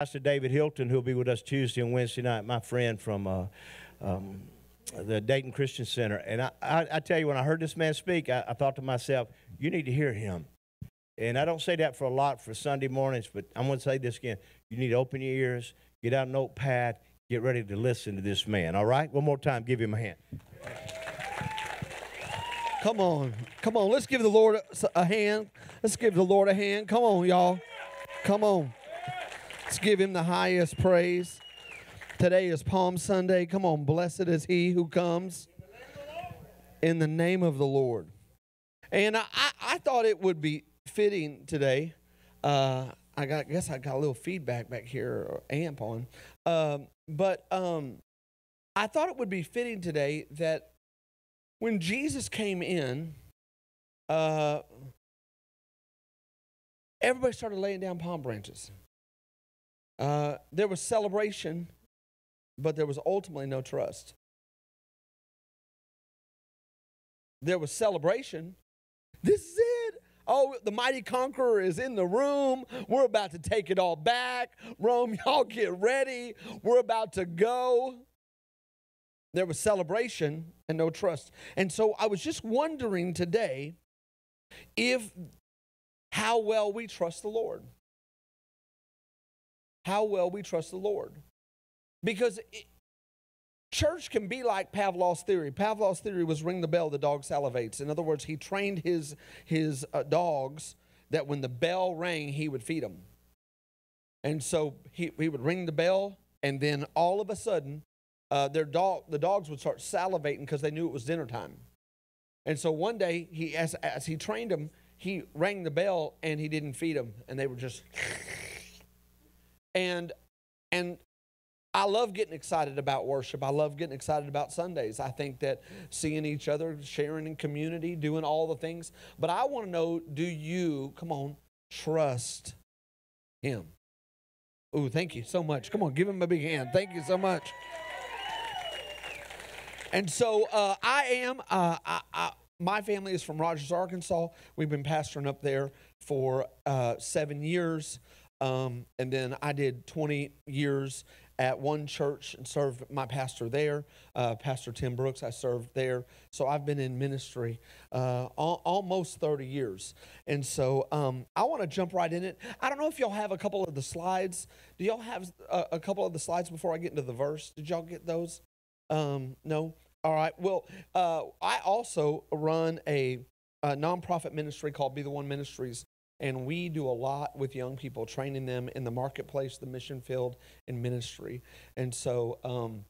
Pastor David Hilton, who'll be with us Tuesday and Wednesday night, my friend from uh, um, the Dayton Christian Center. And I, I, I, tell you, when I heard this man speak, I, I thought to myself, you need to hear him. And I don't say that for a lot for Sunday mornings, but I'm going to say this again. You need to open your ears, get out a notepad, get ready to listen to this man. All right? One more time, give him a hand. Come on. Come on. Let's give the Lord a hand. Let's give the Lord a hand. Come on, y'all. Come on. Let's give him the highest praise. Today is Palm Sunday. Come on. Blessed is he who comes in the name of the Lord. And I, I thought it would be fitting today. Uh, I got, I guess I got a little feedback back here, or amp on. Um, but um, I thought it would be fitting today that when Jesus came in, uh, everybody started laying down palm branches. Uh, there was celebration, but there was ultimately no trust. There was celebration. This is it. Oh, the mighty conqueror is in the room. We're about to take it all back. Rome, y'all get ready. We're about to go. There was celebration and no trust. And so I was just wondering today if how well we trust the Lord. How well we trust the Lord. Because it, church can be like Pavlov's theory. Pavlov's theory was ring the bell, the dog salivates. In other words, he trained his, his uh, dogs that when the bell rang, he would feed them. And so he, he would ring the bell, and then all of a sudden, uh, their dog, the dogs would start salivating because they knew it was dinner time. And so one day, he, as, as he trained them, he rang the bell and he didn't feed them, and they were just. And and I love getting excited about worship. I love getting excited about Sundays. I think that seeing each other, sharing in community, doing all the things. But I want to know do you, come on, trust Him? Oh, thank you so much. Come on, give Him a big hand. Thank you so much. And so uh, I am. Uh, I, I, my family is from Rogers, Arkansas. We've been pastoring up there for uh, seven years. Um, and then I did 20 years at one church and served my pastor there, uh, Pastor Tim Brooks. I served there. So I've been in ministry uh, al- almost 30 years. And so um, I want to jump right in it. I don't know if y'all have a couple of the slides. Do y'all have a, a couple of the slides before I get into the verse? Did y'all get those? Um, no? All right. Well, uh, I also run a, a nonprofit ministry called Be the One Ministries. And we do a lot with young people, training them in the marketplace, the mission field, and ministry. And so um,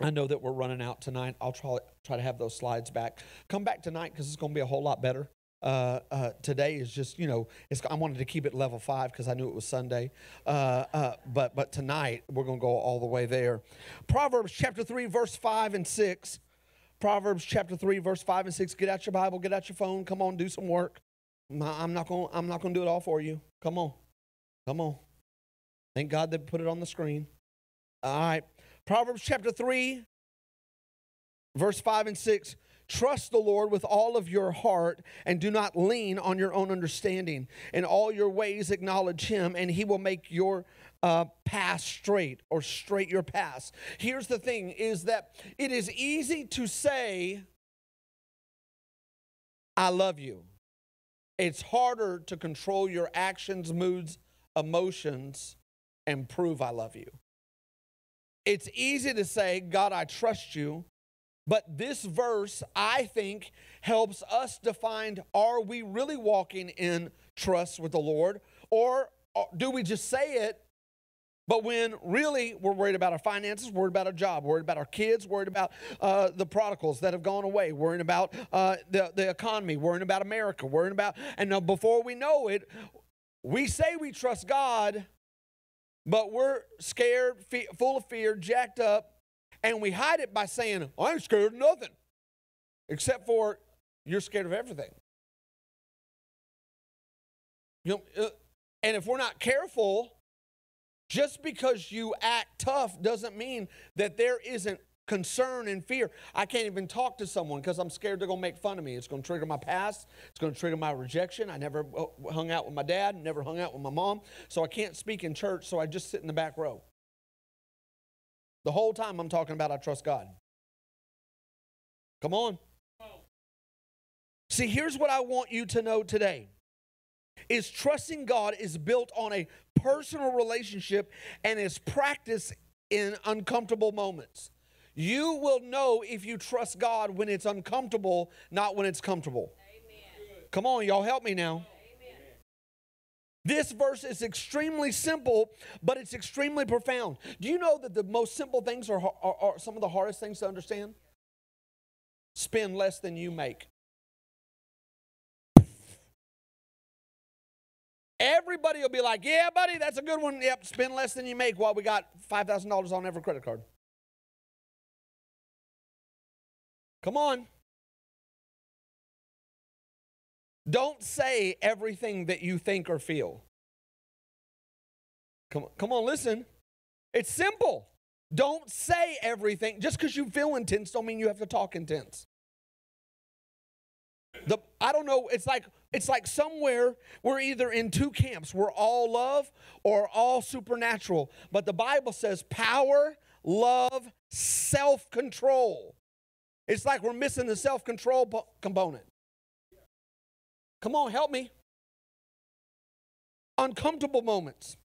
I know that we're running out tonight. I'll try, try to have those slides back. Come back tonight because it's going to be a whole lot better. Uh, uh, today is just you know I wanted to keep it level five because I knew it was Sunday, uh, uh but but tonight we're going to go all the way there. Proverbs chapter three verse five and six. Proverbs chapter three verse five and six. Get out your Bible, get out your phone. Come on, do some work. I'm not gonna. I'm not going to do it all for you. Come on, come on. Thank God they put it on the screen. All right, Proverbs chapter three, verse five and six. Trust the Lord with all of your heart and do not lean on your own understanding. In all your ways, acknowledge Him, and He will make your uh, path straight or straight your path. Here's the thing is that it is easy to say, I love you. It's harder to control your actions, moods, emotions, and prove I love you. It's easy to say, God, I trust you. But this verse, I think, helps us define are we really walking in trust with the Lord? Or uh, do we just say it, but when really we're worried about our finances, worried about our job, worried about our kids, worried about uh, the prodigals that have gone away, worrying about uh, the, the economy, worrying about America, worrying about, and now before we know it, we say we trust God, but we're scared, fe- full of fear, jacked up, and we hide it by saying, I ain't scared of nothing, except for you're scared of everything. You know, uh, and if we're not careful, just because you act tough doesn't mean that there isn't concern and fear. I can't even talk to someone because I'm scared they're going to make fun of me. It's going to trigger my past. It's going to trigger my rejection. I never uh, hung out with my dad, never hung out with my mom. So I can't speak in church, so I just sit in the back row. The whole time I'm talking about I trust God. Come on. See, here's what I want you to know today is trusting God is built on a personal relationship and is practiced in uncomfortable moments. You will know if you trust God when it's uncomfortable, not when it's comfortable. Amen. Come on, y'all help me now. Amen. This verse is extremely simple, but it's extremely profound. Do you know that the most simple things are, are, are some of the hardest things to understand? Spend less than you make. Everybody will be like, yeah, buddy, that's a good one. Yep, spend less than you make while we got $5,000 on every credit card. Come on. Don't say everything that you think or feel. Come, on, come on, listen. It's simple. Don't say everything. Just because you feel intense don't mean you have to talk intense. The, I don't know, it's like it's like somewhere we're either in two camps. We're all love or all supernatural. But the Bible says power, love, self-control. It's like we're missing the self-control component. Come on, help me. Uncomfortable moments.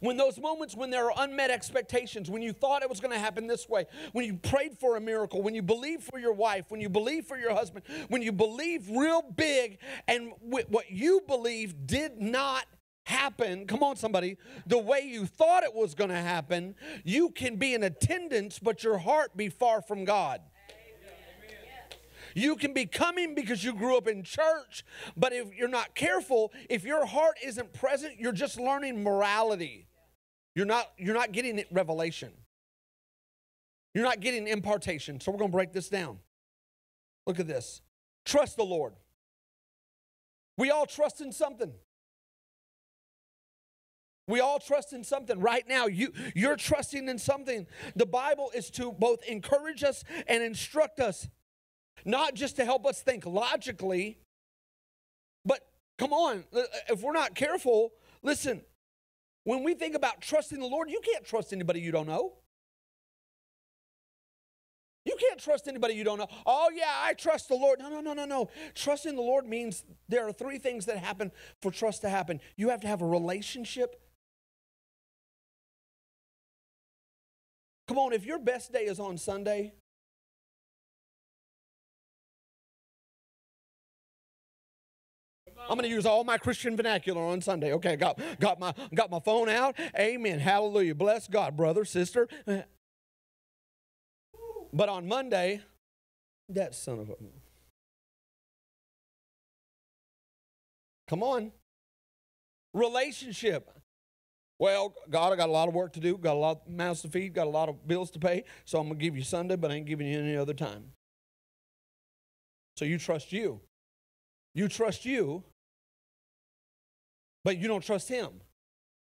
When those moments when there are unmet expectations, when you thought it was going to happen this way, when you prayed for a miracle, when you believed for your wife, when you believed for your husband, when you believed real big and what you believed did not happen, come on, somebody, the way you thought it was going to happen, you can be in attendance, but your heart be far from God. You can be coming because you grew up in church, but if you're not careful, if your heart isn't present, you're just learning morality. You're not, you're not getting revelation. You're not getting impartation. So we're going to break this down. Look at this. Trust the Lord. We all trust in something. We all trust in something. Right now, you, you're trusting in something. The Bible is to both encourage us and instruct us not just to help us think logically, but come on, uh, if we're not careful, listen, when we think about trusting the Lord, you can't trust anybody you don't know. You can't trust anybody you don't know. Oh, yeah, I trust the Lord. No, no, no, no, no. Trusting the Lord means there are three things that happen for trust to happen. You have to have a relationship. Come on, if your best day is on Sunday, I'm going to use all my Christian vernacular on Sunday. Okay, got, got, my, got my phone out. Amen. Hallelujah. Bless God, brother, sister. But on Monday, that son of a. Come on. Relationship. Well, God, I got a lot of work to do, got a lot of mouths to feed, got a lot of bills to pay, so I'm going to give you Sunday, but I ain't giving you any other time. So you trust you. You trust you but you don't trust Him.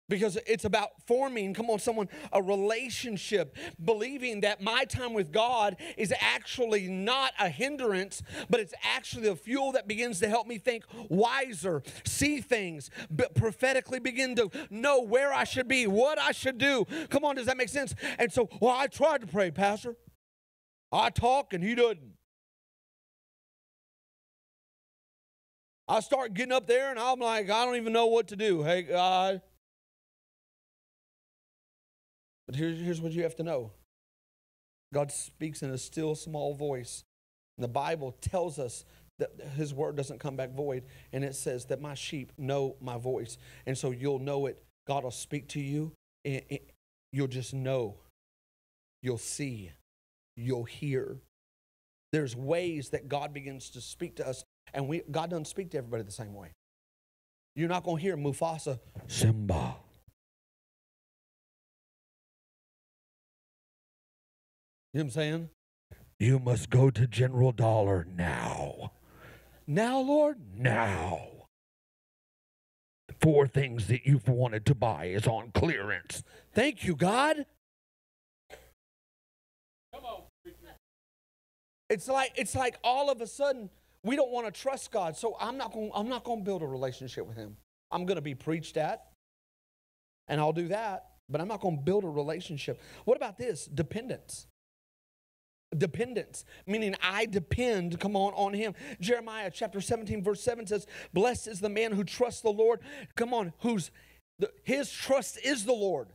Because it's about forming, come on, someone, a relationship, believing that my time with God is actually not a hindrance, but it's actually the fuel that begins to help me think wiser, see things, but prophetically begin to know where I should be, what I should do. Come on, does that make sense? And so, well, I tried to pray, Pastor. I talk and he doesn't. I start getting up there and I'm like, I don't even know what to do. Hey, God. But here's, here's what you have to know God speaks in a still small voice. The Bible tells us that his word doesn't come back void. And it says that my sheep know my voice. And so you'll know it. God will speak to you. And you'll just know. You'll see. You'll hear. There's ways that God begins to speak to us and we, God doesn't speak to everybody the same way. You're not going to hear Mufasa, Simba. You know what I'm saying? You must go to General Dollar now. Now, Lord? Now. Four things that you've wanted to buy is on clearance. Thank you, God. Come on. It's like it's like all of a sudden we don't want to trust God. So I'm not going I'm not going to build a relationship with him. I'm going to be preached at and I'll do that, but I'm not going to build a relationship. What about this? Dependence. Dependence, meaning I depend, come on, on him. Jeremiah chapter 17, verse 7 says, Blessed is the man who trusts the Lord. Come on, whose his trust is the Lord.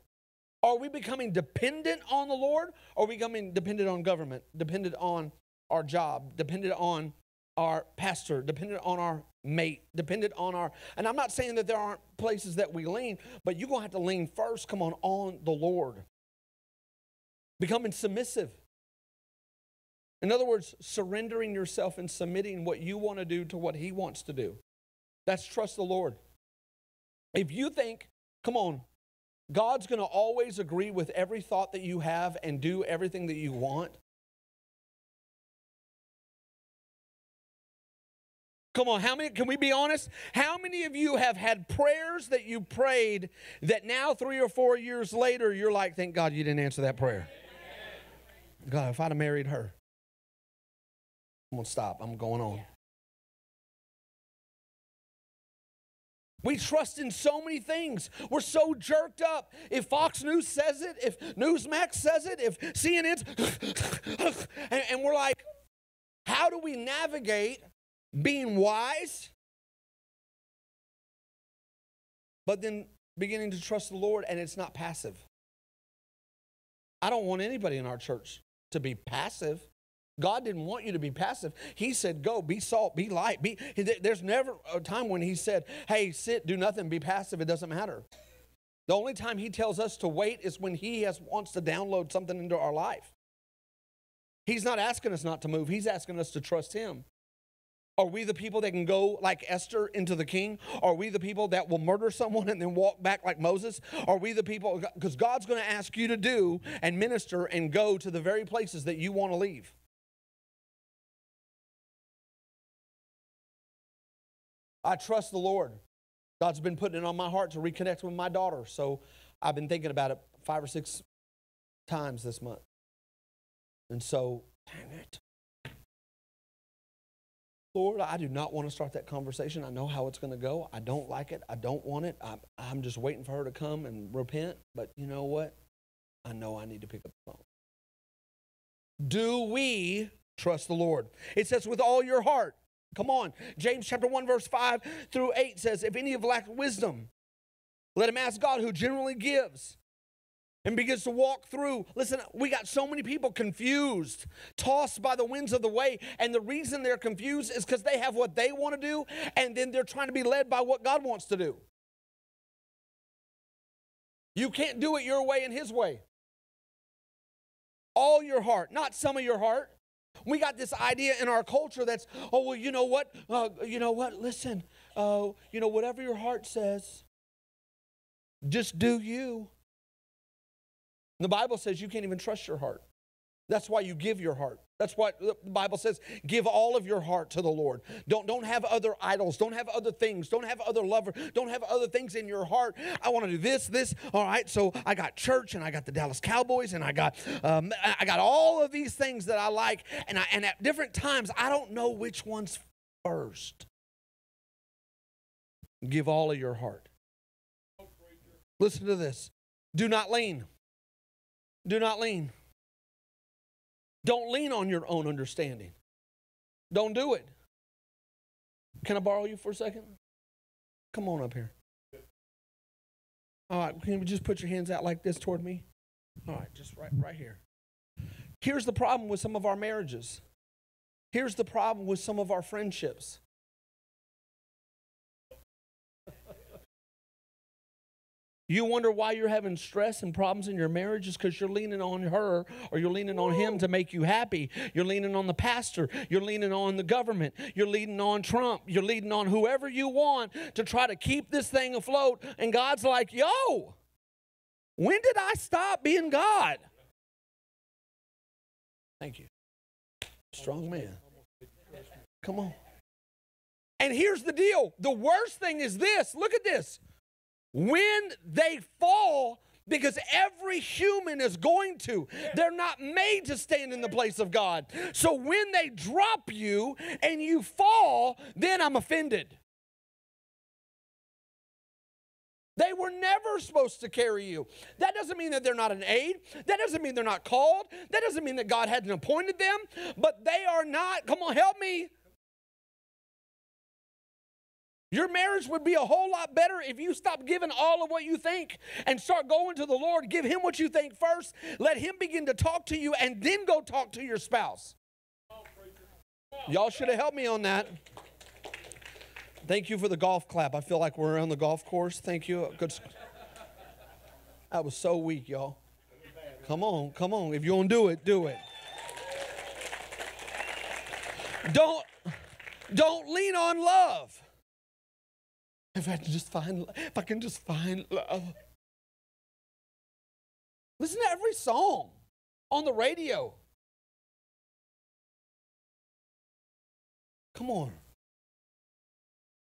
Are we becoming dependent on the Lord? Or are we becoming dependent on government, dependent on our job, dependent on our pastor, dependent on our mate, dependent on our. And I'm not saying that there aren't places that we lean, but you're going to have to lean first, come on, on the Lord. Becoming submissive. In other words, surrendering yourself and submitting what you want to do to what He wants to do. That's trust the Lord. If you think, come on, God's going to always agree with every thought that you have and do everything that you want, Come on, how many, can we be honest? How many of you have had prayers that you prayed that now, three or four years later, you're like, thank God you didn't answer that prayer? God, if I'd have married her, I'm going to stop. I'm going on. We trust in so many things. We're so jerked up. If Fox News says it, if Newsmax says it, if CNN's, and, and we're like, how do we navigate being wise, but then beginning to trust the Lord, and it's not passive. I don't want anybody in our church to be passive. God didn't want you to be passive. He said, Go, be salt, be light. Be, there's never a time when He said, Hey, sit, do nothing, be passive, it doesn't matter. The only time He tells us to wait is when He has, wants to download something into our life. He's not asking us not to move, He's asking us to trust Him. Are we the people that can go like Esther into the king? Are we the people that will murder someone and then walk back like Moses? Are we the people, because God's going to ask you to do and minister and go to the very places that you want to leave. I trust the Lord. God's been putting it on my heart to reconnect with my daughter. So I've been thinking about it five or six times this month. And so, dang it. Lord, I do not want to start that conversation. I know how it's going to go. I don't like it. I don't want it. I'm, I'm just waiting for her to come and repent. But you know what? I know I need to pick up the phone. Do we trust the Lord? It says, with all your heart. Come on. James chapter 1, verse 5 through 8 says, If any of lack wisdom, let him ask God who generally gives and begins to walk through. Listen, we got so many people confused, tossed by the winds of the way. And the reason they're confused is because they have what they want to do, and then they're trying to be led by what God wants to do. You can't do it your way and His way. All your heart, not some of your heart. We got this idea in our culture that's, oh, well, you know what? Uh, you know what? Listen, uh, you know, whatever your heart says, just do you. The Bible says you can't even trust your heart. That's why you give your heart. That's what the Bible says. Give all of your heart to the Lord. Don't, don't have other idols. Don't have other things. Don't have other lovers. Don't have other things in your heart. I want to do this, this. All right. So I got church and I got the Dallas Cowboys and I got um, I got all of these things that I like. And I, and at different times I don't know which one's first. Give all of your heart. Listen to this. Do not lean. Do not lean. Don't lean on your own understanding. Don't do it. Can I borrow you for a second? Come on up here. All right, can you just put your hands out like this toward me? All right, just right right here. Here's the problem with some of our marriages. Here's the problem with some of our friendships. You wonder why you're having stress and problems in your marriage is because you're leaning on her or you're leaning on him to make you happy. You're leaning on the pastor. You're leaning on the government. You're leaning on Trump. You're leaning on whoever you want to try to keep this thing afloat. And God's like, yo, when did I stop being God? Thank you. Strong man. Come on. And here's the deal the worst thing is this look at this. When they fall, Because every human is going to. They're not made to stand in the place of God. So when they drop you and you fall, then I'm offended. They were never supposed to carry you. That doesn't mean that they're not an aid. That doesn't mean they're not called. That doesn't mean that God hadn't appointed them. But they are not, come on, help me. Your marriage would be a whole lot better if you stop giving all of what you think and start going to the Lord. Give Him what you think first. Let Him begin to talk to you and then go talk to your spouse. Y'all should have helped me on that. Thank you for the golf clap. I feel like we're on the golf course. Thank you. Good. That was so weak, y'all. Come on, come on. If you don't do it, do it. Don't don't lean on love. If I can just find if I can just find love. Listen to every song on the radio. Come on.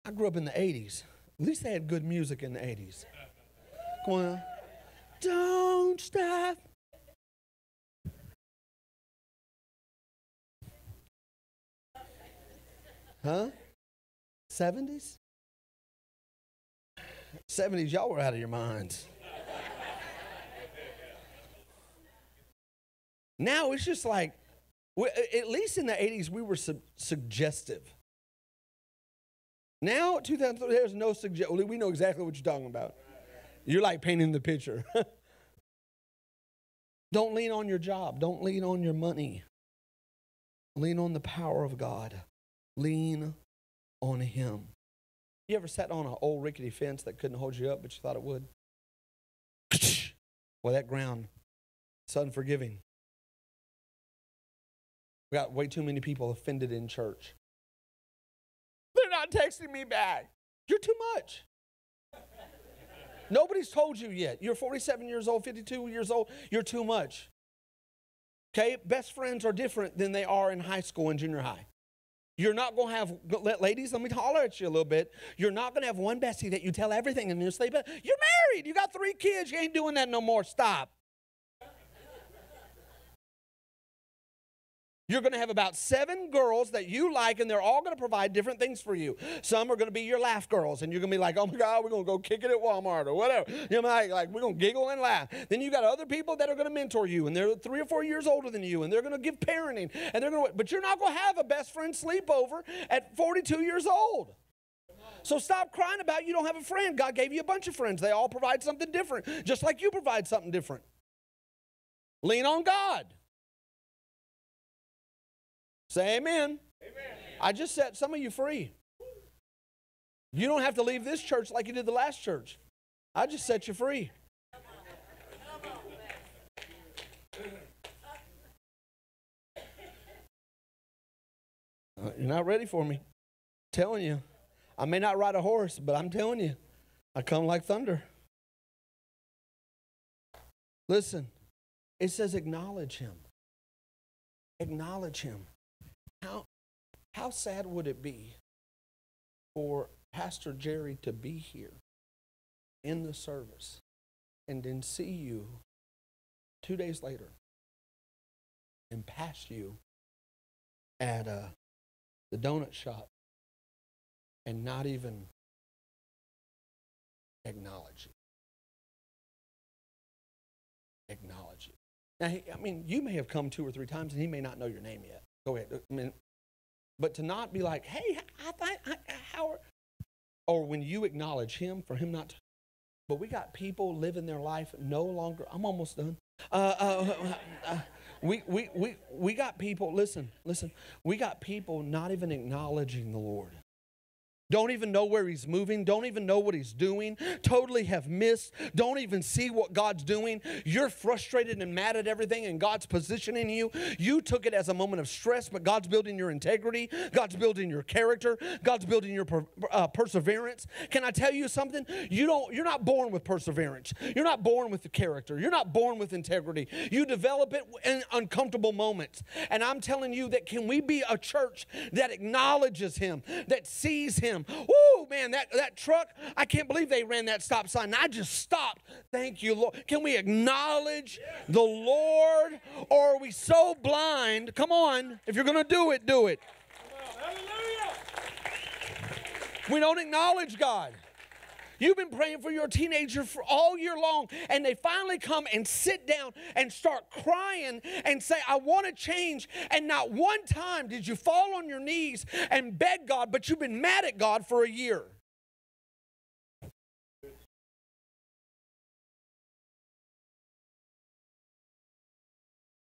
I grew up in the 80s. At least they had good music in the 80s. Come on. Don't stop. Huh? 70s? 70s, y'all were out of your minds. now it's just like, at least in the 80s, we were su- suggestive. Now, 2003, there's no suggestion. We know exactly what you're talking about. You're like painting the picture. Don't lean on your job. Don't lean on your money. Lean on the power of God. Lean on Him. You ever sat on an old rickety fence that couldn't hold you up, but you thought it would? Well, that ground, it's unforgiving. We got way too many people offended in church They're not texting me back. You're too much. Nobody's told you yet. You're 47 years old, 52 years old. You're too much. Okay? Best friends are different than they are in high school and junior high. You're not going to have, ladies, let me holler at you a little bit. You're not going to have one bestie that you tell everything and you sleep. You're married. You got three kids. You ain't doing that no more. Stop. You're going to have about seven girls that you like, and they're all going to provide different things for you. Some are going to be your laugh girls, and you're going to be like, oh my God, we're going to go kick it at Walmart or whatever. You know, like, like we're going to giggle and laugh. Then you got other people that are going to mentor you, and they're three or four years older than you, and they're going to give parenting, and they're going to, but you're not going to have a best friend sleepover at 42 years old. So stop crying about you don't have a friend. God gave you a bunch of friends. They all provide something different, just like you provide something different. Lean on God. Say amen. amen. I just set some of you free. You don't have to leave this church like you did the last church. I just set you free. Uh, you're not ready for me. I'm telling you. I may not ride a horse, but I'm telling you, I come like thunder. Listen, it says acknowledge him. Acknowledge him. How, how sad would it be for Pastor Jerry to be here in the service and then see you two days later and pass you at uh, the donut shop and not even acknowledge you? Acknowledge you. Now, I mean, you may have come two or three times and he may not know your name yet. Go ahead. I mean, but to not be like, hey, I thought, how are, or when you acknowledge him, for him not to, but we got people living their life no longer, I'm almost done. Uh, uh, uh, uh, we, we, we, we got people, listen, listen, we got people not even acknowledging the Lord don't even know where he's moving, don't even know what he's doing, totally have missed, don't even see what God's doing. You're frustrated and mad at everything, and God's positioning you. You took it as a moment of stress, but God's building your integrity, God's building your character, God's building your per, uh, perseverance. Can I tell you something? You don't. You're not born with perseverance. You're not born with the character. You're not born with integrity. You develop it in uncomfortable moments. And I'm telling you that can we be a church that acknowledges Him, that sees Him? Him. Oh man, that, that truck, I can't believe they ran that stop sign. And I just stopped. Thank you, Lord. Can we acknowledge the Lord? Or are we so blind? Come on, if you're gonna do it, do it. We don't acknowledge God. You've been praying for your teenager for all year long, and they finally come and sit down and start crying and say, I want to change. And not one time did you fall on your knees and beg God, but you've been mad at God for a year.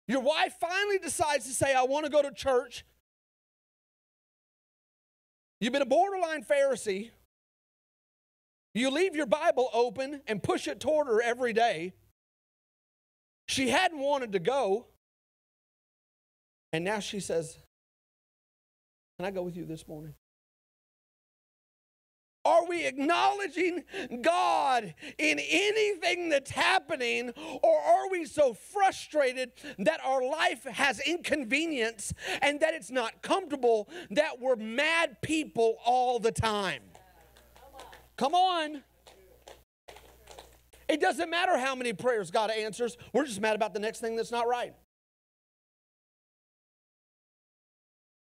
Your wife finally decides to say, I want to go to church. You've been a borderline Pharisee. You leave your Bible open and push it toward her every day. She hadn't wanted to go. And now she says, Can I go with you this morning? Are we acknowledging God in anything that's happening, or are we so frustrated that our life has inconvenience and that it's not comfortable that we're mad people all the time? Come on. It doesn't matter how many prayers God answers, we're just mad about the next thing that's not right.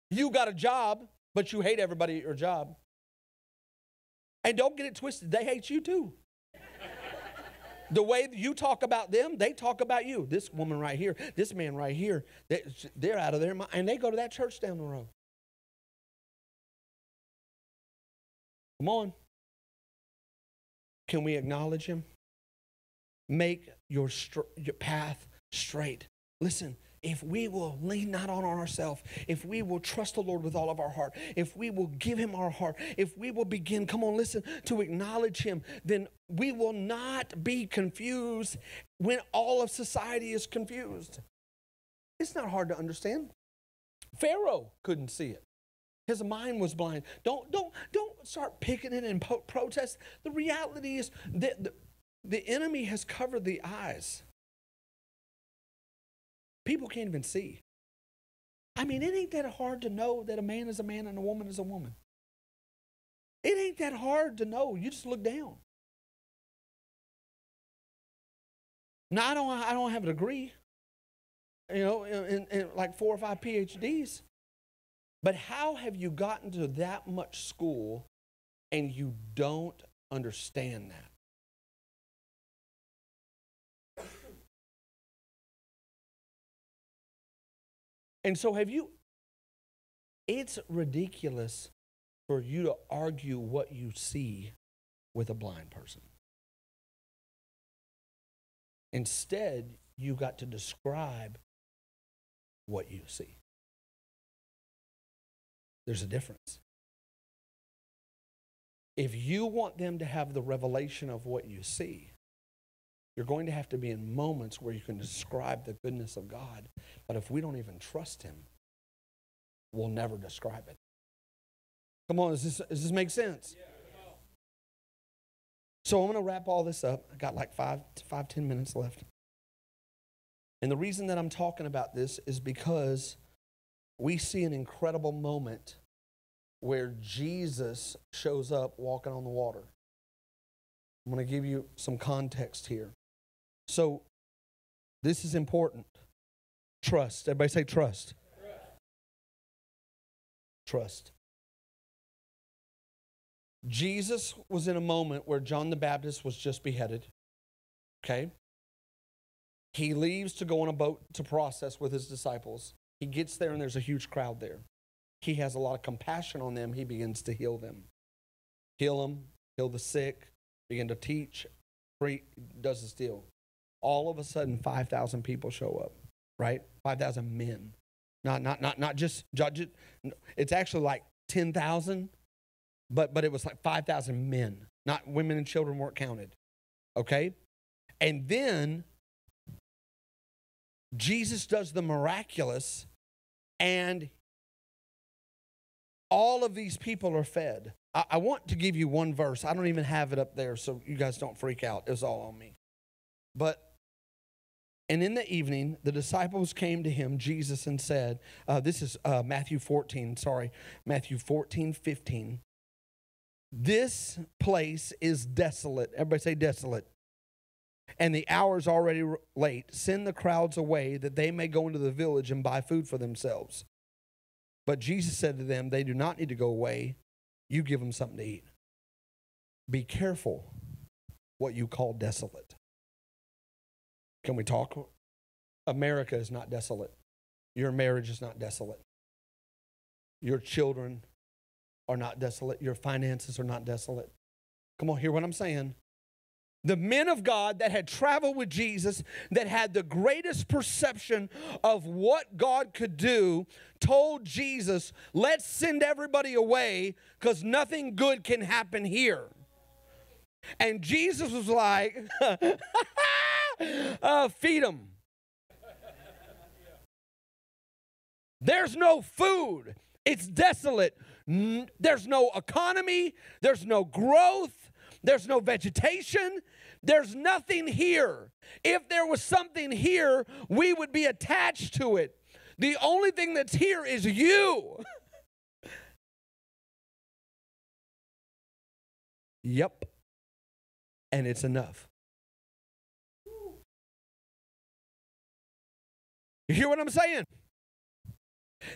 You got a job, but you hate everybody at your job. And don't get it twisted, they hate you too. the way you talk about them, they talk about you. This woman right here, this man right here, they're out of their mind, and they go to that church down the road. Come on. Can we acknowledge him? Make your, your path straight. Listen, if we will lean not on ourselves, if we will trust the Lord with all of our heart, if we will give him our heart, if we will begin, come on, listen, to acknowledge him, then we will not be confused when all of society is confused. It's not hard to understand. Pharaoh couldn't see it. His mind was blind. Don't, don't, don't start picking it and po- protest. The reality is that the, the enemy has covered the eyes. People can't even see. I mean, it ain't that hard to know that a man is a man and a woman is a woman. It ain't that hard to know. You just look down. Now, I don't, I don't have a degree, you know, in, in like four or five PhDs. But how have you gotten to that much school and you don't understand that? And so, have you? It's ridiculous for you to argue what you see with a blind person. Instead, you got to describe what you see. There's a difference. If you want them to have the revelation of what you see, you're going to have to be in moments where you can describe the goodness of God. But if we don't even trust Him, we'll never describe it. Come on, does this, does this make sense? So I'm going to wrap all this up. I got like five, five, ten minutes left. And the reason that I'm talking about this is because we see an incredible moment where Jesus shows up walking on the water. I'm going to give you some context here. So, this is important. Trust. Everybody say trust. Trust. Jesus was in a moment where John the Baptist was just beheaded. Okay? He leaves to go on a boat to process with his disciples. He gets there and there's a huge crowd there. He has a lot of compassion on them. He begins to heal them. Heal them, heal the sick, begin to teach, preach, does this deal. All of a sudden, 5,000 people show up, right? 5,000 men. Not, not, not, not just it. It's actually like 10,000, but, but it was like 5,000 men. Not women and children weren't counted. Okay? And then Jesus does the miraculous, and all of these people are fed. I, I, want to give you one verse. I don't even have it up there, so you guys don't freak out. It was all on me. But, and in the evening, the disciples came to him, Jesus, and said, uh, This is uh, Matthew 14, sorry, Matthew 14, 15. This place is desolate. Everybody say desolate. And the hour is already late. Send the crowds away that they may go into the village and buy food for themselves. But Jesus said to them, They do not need to go away. You give them something to eat. Be careful what you call desolate. Can we talk? America is not desolate. Your marriage is not desolate. Your children are not desolate. Your finances are not desolate. Come on, hear what I'm saying. The men of God that had traveled with Jesus, that had the greatest perception of what God could do, told Jesus, Let's send everybody away because nothing good can happen here. And Jesus was like, uh, Feed them. There's no food. It's desolate. There's no economy. There's no growth. There's no vegetation. There's nothing here. If there was something here, we would be attached to it. The only thing that's here is you. yep. And it's enough. You hear what I'm saying?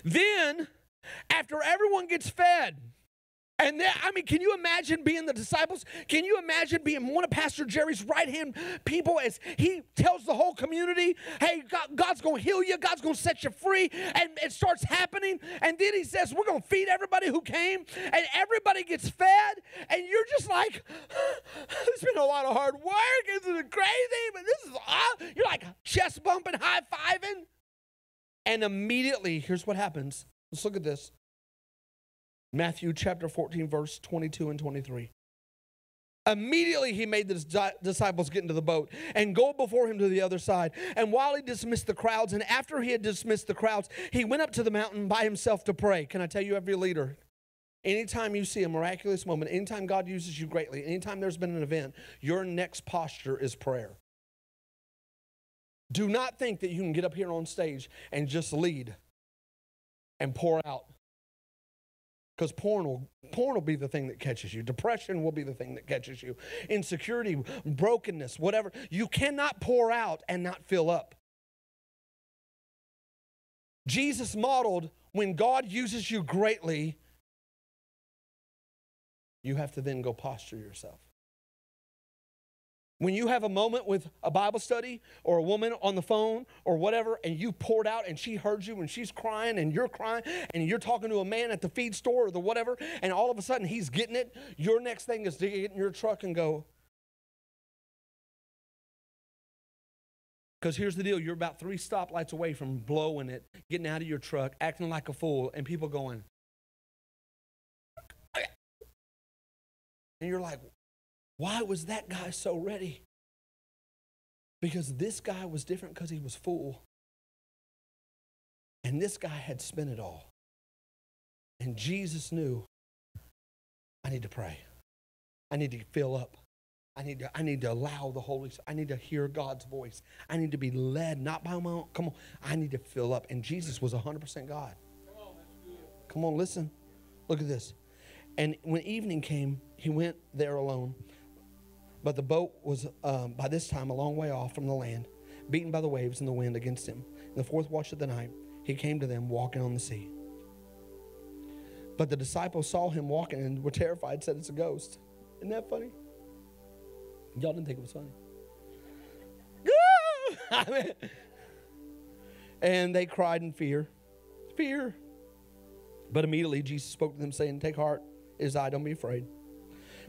Then, after everyone gets fed, and then, I mean, can you imagine being the disciples? Can you imagine being one of Pastor Jerry's right hand people as he tells the whole community, hey, God, God's going to heal you, God's going to set you free, and it starts happening. And then he says, we're going to feed everybody who came, and everybody gets fed, and you're just like, it's been a lot of hard work, isn't crazy? But this is, awesome. you're like chest bumping, high fiving. And immediately, here's what happens. Let's look at this. Matthew chapter 14, verse 22 and 23. Immediately he made the disciples get into the boat and go before him to the other side. And while he dismissed the crowds, and after he had dismissed the crowds, he went up to the mountain by himself to pray. Can I tell you, every leader, anytime you see a miraculous moment, anytime God uses you greatly, anytime there's been an event, your next posture is prayer. Do not think that you can get up here on stage and just lead and pour out. Because porn will, porn will be the thing that catches you. Depression will be the thing that catches you. Insecurity, brokenness, whatever. You cannot pour out and not fill up. Jesus modeled when God uses you greatly, you have to then go posture yourself. When you have a moment with a Bible study or a woman on the phone or whatever, and you poured out and she heard you and she's crying and you're crying and you're talking to a man at the feed store or the whatever, and all of a sudden he's getting it, your next thing is to get in your truck and go. Because here's the deal you're about three stoplights away from blowing it, getting out of your truck, acting like a fool, and people going. And you're like, why was that guy so ready? Because this guy was different because he was full. And this guy had spent it all. And Jesus knew I need to pray. I need to fill up. I need to, I need to allow the Holy Spirit. I need to hear God's voice. I need to be led, not by my own. Come on. I need to fill up. And Jesus was 100% God. Come on, listen. Look at this. And when evening came, he went there alone. But the boat was um, by this time a long way off from the land, beaten by the waves and the wind against him. In the fourth watch of the night, he came to them walking on the sea. But the disciples saw him walking and were terrified, said it's a ghost. Isn't that funny? Y'all didn't think it was funny. And they cried in fear. Fear. But immediately Jesus spoke to them, saying, Take heart, it is I, don't be afraid.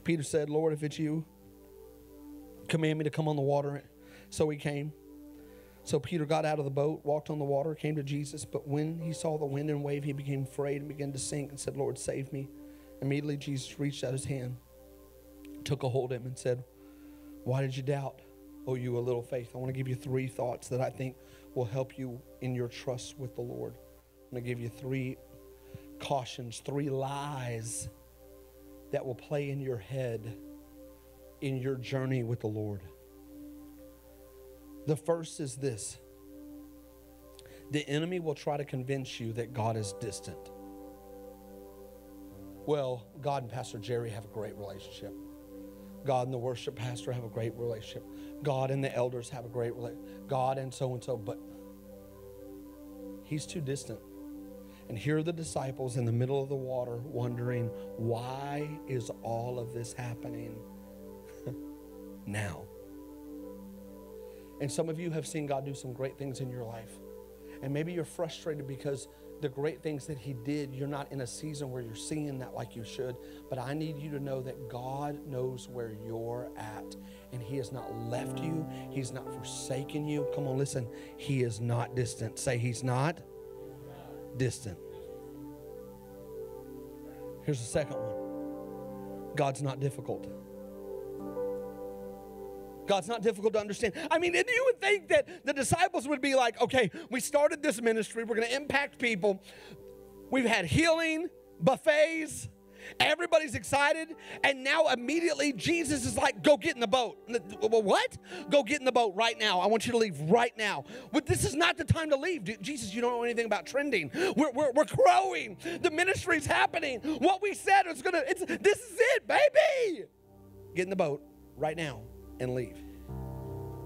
Peter said, Lord, if it's you, command me to come on the water. So he came. So Peter got out of the boat, walked on the water, came to Jesus. But when he saw the wind and wave, he became afraid and began to sink and said, Lord, save me. Immediately Jesus reached out his hand, took a hold of him, and said, Why did you doubt? Oh, you a little faith. I want to give you three thoughts that I think will help you in your trust with the Lord. I'm going to give you three cautions, three lies that will play in your head in your journey with the Lord. The first is this the enemy will try to convince you that God is distant. well, God and Pastor Jerry have a great relationship. God and the worship pastor have a great relationship. God and the elders have a great relationship. God and so and so, but he's too distant. And here are the disciples in the middle of the water wondering, why is all of this happening now? And some of you have seen God do some great things in your life. And maybe you're frustrated because the great things that He did, you're not in a season where you're seeing that like you should. But I need you to know that God knows where you're at. And He has not left you, He's not forsaken you. Come on, listen. He is not distant. Say, He's not distant. Here's the second one God's not difficult. God's not difficult to understand. I mean, you would think that the disciples would be like, okay, we started this ministry, we're going to impact people. We've had healing, buffets, Everybody's excited, and now immediately Jesus is like, "Go get in the boat." What? Go get in the boat right now. I want you to leave right now. But this is not the time to leave, Jesus. You don't know anything about trending. We're, we're, we're growing. The ministry's happening. What we said is gonna. It's this is it, baby. Get in the boat right now and leave.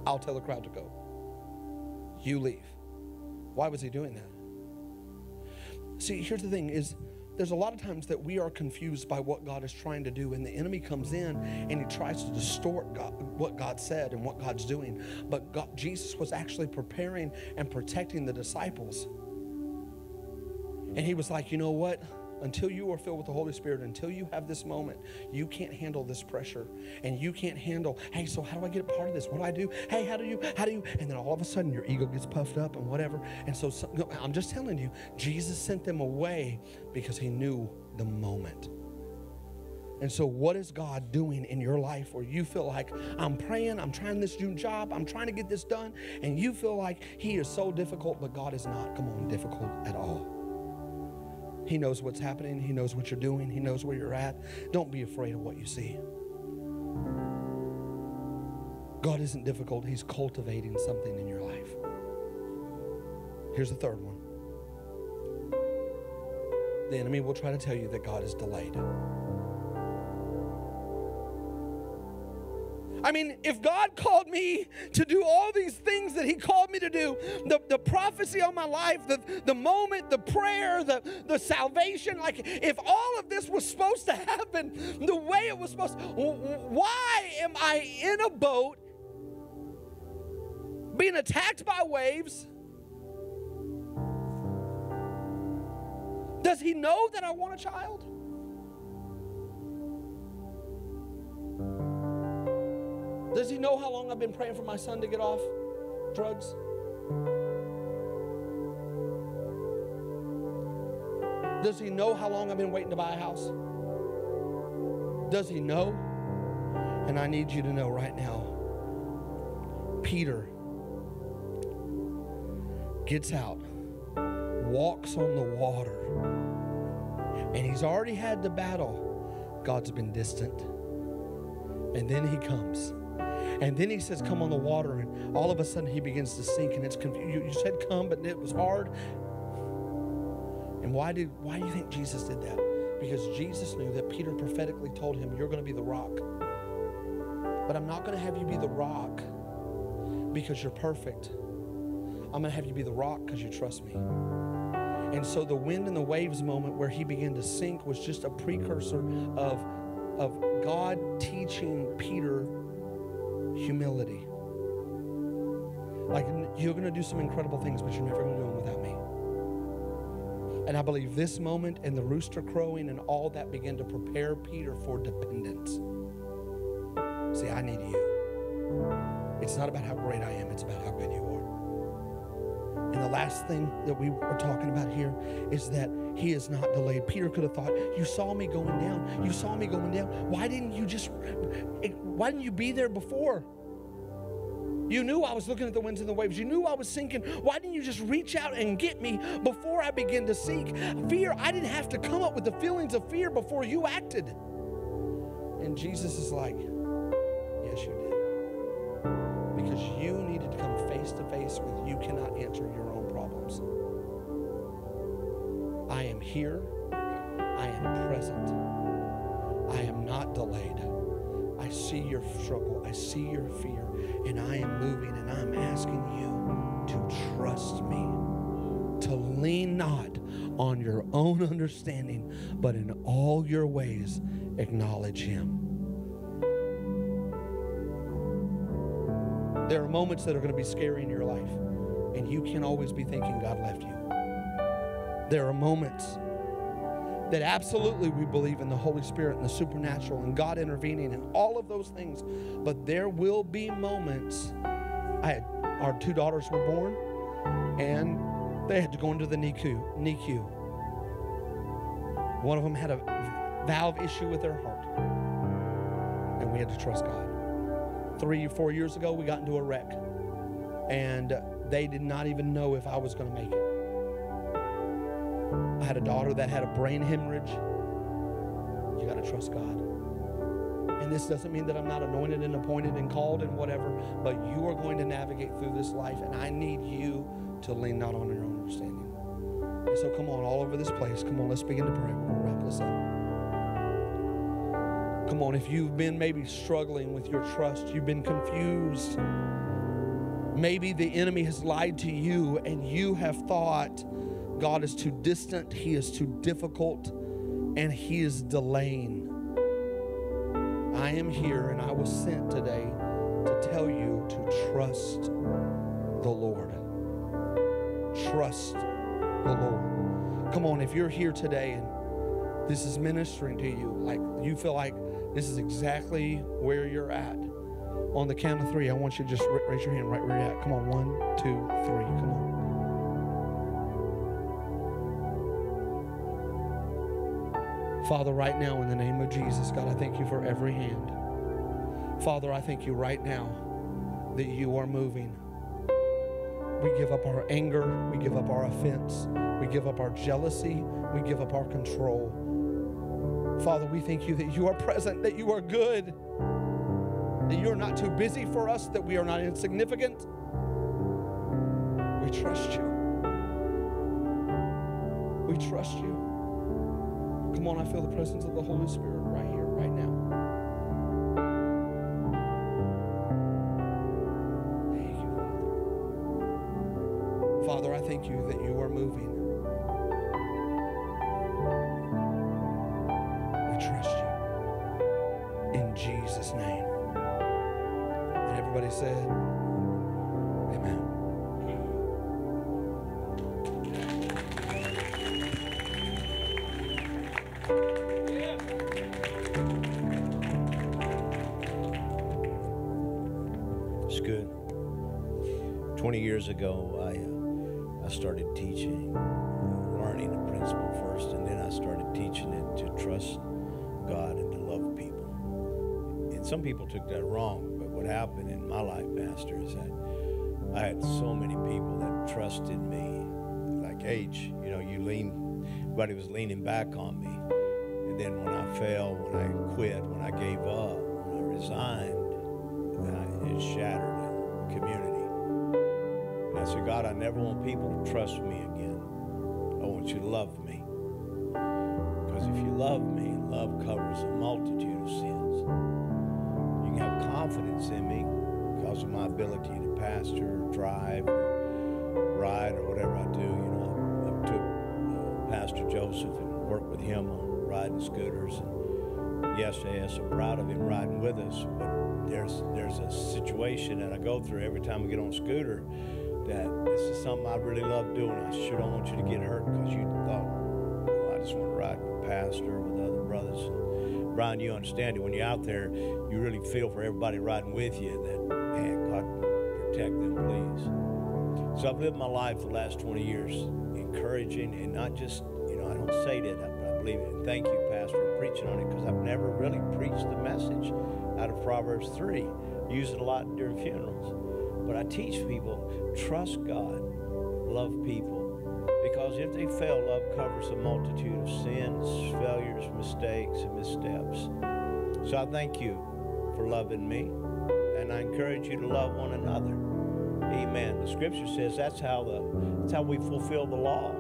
I'll tell the crowd to go. You leave. Why was he doing that? See, here's the thing: is there's a lot of times that we are confused by what God is trying to do, and the enemy comes in and he tries to distort God, what God said and what God's doing. But God, Jesus was actually preparing and protecting the disciples. And he was like, you know what? Until you are filled with the Holy Spirit, until you have this moment, you can't handle this pressure. And you can't handle, hey, so how do I get a part of this? What do I do? Hey, how do you, how do you? And then all of a sudden your ego gets puffed up and whatever. And so, I'm just telling you, Jesus sent them away because he knew the moment. And so, what is God doing in your life where you feel like I'm praying, I'm trying this new job, I'm trying to get this done, and you feel like He is so difficult, but God is not, come on, difficult at all. He knows what's happening. He knows what you're doing. He knows where you're at. Don't be afraid of what you see. God isn't difficult, He's cultivating something in your life. Here's the third one the enemy will try to tell you that God is delayed. I mean, if God called me to do all these things that He called me to do, the, the prophecy on my life, the, the moment, the prayer, the, the salvation, like if all of this was supposed to happen the way it was supposed to, why am I in a boat being attacked by waves? Does He know that I want a child? Does he know how long I've been praying for my son to get off drugs? Does he know how long I've been waiting to buy a house? Does he know? And I need you to know right now Peter gets out, walks on the water, and he's already had the battle. God's been distant. And then he comes. And then he says, Come on the water. And all of a sudden he begins to sink and it's confused. You, said come, but it was hard. And why did why do you think Jesus did that? Because Jesus knew that Peter prophetically told him, You're going to be the rock. But I'm not going to have you be the rock because you're perfect. I'm going to have you be the rock because you trust me. And so the wind and the waves moment where he began to sink was just a precursor of, of God teaching Peter humility. Like, you're going to do some incredible things, but you're never going to do them without me. And I believe this moment and the rooster crowing and all that began to prepare Peter for dependence. See, I need you. It's not about how great I am, it's about how good you are. And the last thing that we are talking about here is that he is not delayed. Peter could have thought, You saw me going down. You saw me going down. Why didn't you just, why didn't you be there before? You knew I was looking at the winds and the waves. You knew I was sinking. Why didn't you just reach out and get me before I began to seek? Fear, I didn't have to come up with the feelings of fear before you acted. And Jesus is like, Yes, you did. Because you needed to come face to face with you cannot answer your own problems. I am here. I am present. I am not delayed. I see your struggle. I see your fear. And I am moving and I'm asking you to trust me. To lean not on your own understanding, but in all your ways acknowledge him. There are moments that are going to be scary in your life, and you can't always be thinking God left you. There are moments that absolutely we believe in the Holy Spirit and the supernatural and God intervening and all of those things. But there will be moments. I had our two daughters were born and they had to go into the NICU. NICU. One of them had a valve issue with their heart. And we had to trust God. Three or four years ago, we got into a wreck. And they did not even know if I was going to make it. I had a daughter that had a brain hemorrhage. You got to trust God. And this doesn't mean that I'm not anointed and appointed and called and whatever, but you are going to navigate through this life, and I need you to lean not on your own understanding. And so, come on, all over this place, come on, let's begin to pray. We're going to wrap this up. Come on, if you've been maybe struggling with your trust, you've been confused. Maybe the enemy has lied to you and you have thought God is too distant, He is too difficult, and He is delaying. I am here and I was sent today to tell you to trust the Lord. Trust the Lord. Come on, if you're here today and this is ministering to you, like you feel like this is exactly where you're at. On the count of three, I want you to just raise your hand right where you're at. Come on, one, two, three. Come on. Father, right now, in the name of Jesus, God, I thank you for every hand. Father, I thank you right now that you are moving. We give up our anger, we give up our offense, we give up our jealousy, we give up our control. Father, we thank you that you are present, that you are good, that you are not too busy for us, that we are not insignificant. We trust you. We trust you. Come on, I feel the presence of the Holy Spirit right here, right now. Thank you, Father. Father, I thank you that you are moving. Ago, I, uh, I started teaching, uh, learning the principle first, and then I started teaching it to trust God and to love people. And some people took that wrong, but what happened in my life, Pastor, is that I had so many people that trusted me, like H, you know, you lean, everybody was leaning back on me. And then when I fell, when I quit, when I gave up, when I resigned, it shattered. And I said, God, I never want people to trust me again. I want you to love me. Because if you love me, love covers a multitude of sins. You can have confidence in me because of my ability to pastor, drive, ride, or whatever I do. You know, I, I took uh, Pastor Joseph and worked with him on riding scooters. And yesterday, I'm so proud of him riding with us. But there's there's a situation that I go through every time I get on a scooter that this is something I really love doing. I sure don't want you to get hurt because you thought, well, I just want to ride with Pastor or with other brothers. And Brian, you understand it. When you're out there, you really feel for everybody riding with you that, man, God, protect them, please. So I've lived my life the last 20 years encouraging and not just, you know, I don't say that, but I believe it. And thank you, Pastor, for preaching on it because I've never really preached the message out of Proverbs 3. Use it a lot during funerals. But I teach people trust God, love people. Because if they fail, love covers a multitude of sins, failures, mistakes, and missteps. So I thank you for loving me, and I encourage you to love one another. Amen. The scripture says that's how the that's how we fulfill the law,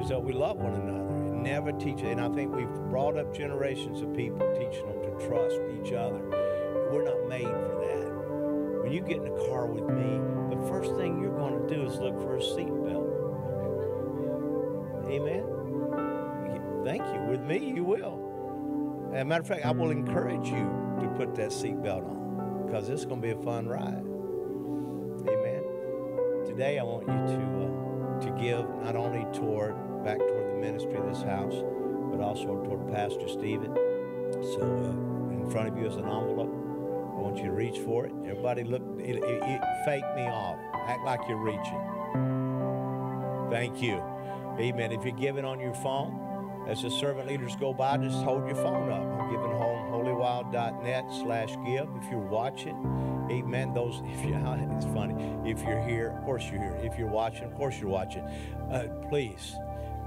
is that we love one another. And never teach it. And I think we've brought up generations of people teaching them to trust each other. We're not made for that. You get in the car with me, the first thing you're going to do is look for a seatbelt. Amen. Thank you. With me, you will. As a matter of fact, I will encourage you to put that seatbelt on because it's going to be a fun ride. Amen. Today, I want you to uh, to give not only toward back toward the ministry of this house, but also toward Pastor Steven. So, uh, in front of you is an envelope. Want you to reach for it. Everybody, look, it, it, it, fake me off. Act like you're reaching. Thank you. Amen. If you're giving on your phone, as the servant leaders go by, just hold your phone up. I'm giving home holywild.net slash give. If you're watching, amen. Those, if you, it's funny. If you're here, of course you're here. If you're watching, of course you're watching. Uh, please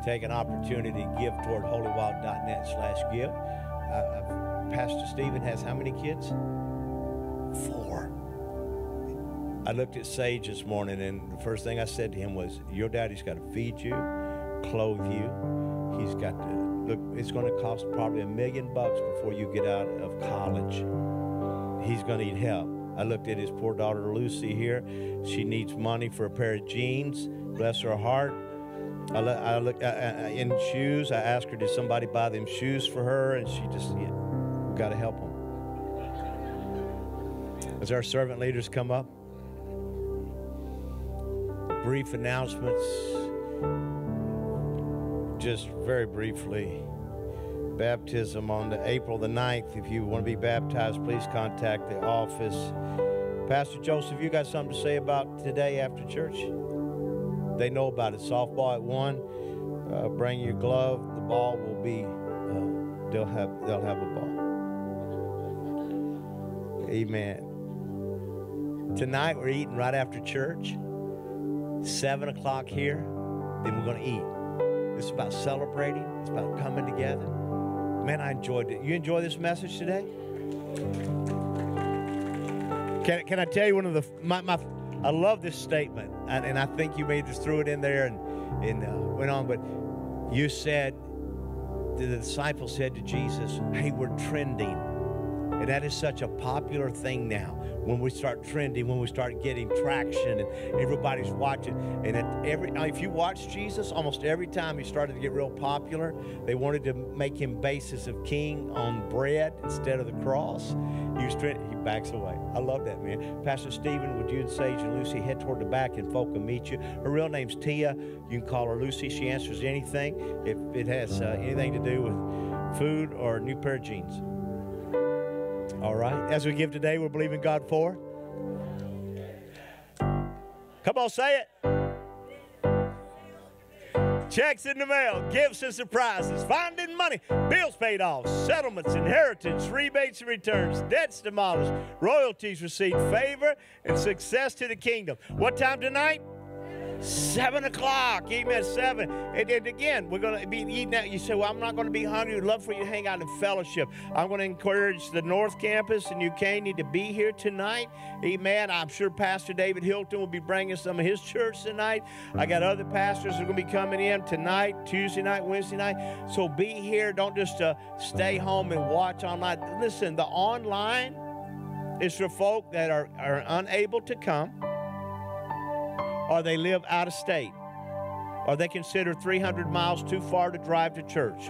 take an opportunity to give toward holywild.net slash give. Uh, Pastor Steven has how many kids? I looked at Sage this morning, and the first thing I said to him was, Your daddy's got to feed you, clothe you. He's got to look, it's going to cost probably a million bucks before you get out of college. He's going to need help. I looked at his poor daughter Lucy here. She needs money for a pair of jeans. Bless her heart. I, look, I look uh, in shoes. I asked her, did somebody buy them shoes for her? And she just, yeah, got to help them. As our servant leaders come up, brief announcements. Just very briefly, baptism on the April the 9th. If you want to be baptized, please contact the office. Pastor Joseph, you got something to say about today after church? They know about it. Softball at one. Uh, bring your glove. The ball will be. Uh, they'll have. They'll have a ball. Amen. Tonight we're eating right after church. Seven o'clock here. Then we're going to eat. It's about celebrating. It's about coming together. Man, I enjoyed it. You enjoy this message today? Can, can I tell you one of the my, my I love this statement, and, and I think you may just threw it in there and and uh, went on. But you said the disciples said to Jesus, "Hey, we're trending." And that is such a popular thing now. When we start trending, when we start getting traction, and everybody's watching. And at every, if you watch Jesus, almost every time he started to get real popular, they wanted to make him basis of king on bread instead of the cross. Was trending, he backs away. I love that man. Pastor Steven, would you and Sage and Lucy head toward the back and folk will meet you? Her real name's Tia. You can call her Lucy. She answers anything if it has uh, anything to do with food or a new pair of jeans. All right. As we give today, we're believing God for. Come on, say it. Checks in the mail, gifts and surprises, finding money, bills paid off, settlements, inheritance, rebates and returns, debts demolished, royalties received, favor and success to the kingdom. What time tonight? Seven o'clock. Amen. Seven. And, and again, we're going to be eating out. You say, Well, I'm not going to be hungry. We'd love for you to hang out in fellowship. I'm going to encourage the North Campus and UK need to be here tonight. Amen. I'm sure Pastor David Hilton will be bringing some of his church tonight. I got other pastors that are going to be coming in tonight, Tuesday night, Wednesday night. So be here. Don't just uh, stay home and watch online. Listen, the online is for folk that are, are unable to come or they live out of state, or they consider 300 miles too far to drive to church.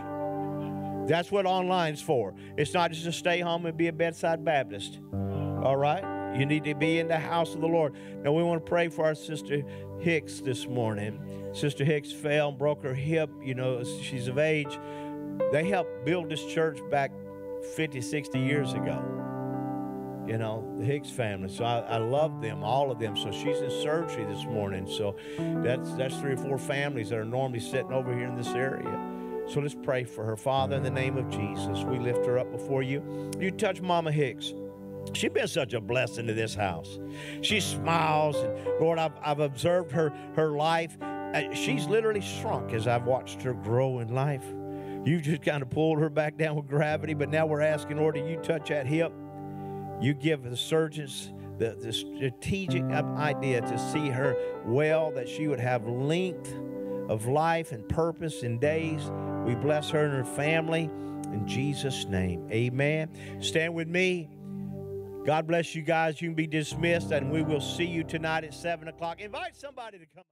That's what online's for. It's not just to stay home and be a bedside Baptist. All right? You need to be in the house of the Lord. Now, we want to pray for our sister Hicks this morning. Sister Hicks fell and broke her hip. You know, she's of age. They helped build this church back 50, 60 years ago you know, the Hicks family. So I, I love them, all of them. So she's in surgery this morning. So that's that's three or four families that are normally sitting over here in this area. So let's pray for her. Father, in the name of Jesus, we lift her up before you. You touch Mama Hicks. She's been such a blessing to this house. She smiles, and Lord, I've, I've observed her her life. Uh, she's literally shrunk as I've watched her grow in life. You've just kind of pulled her back down with gravity, but now we're asking, Lord, do you touch that hip? You give the surgeons the, the strategic idea to see her well, that she would have length of life and purpose and days. We bless her and her family in Jesus' name. Amen. Stand with me. God bless you guys. You can be dismissed, and we will see you tonight at 7 o'clock. Invite somebody to come.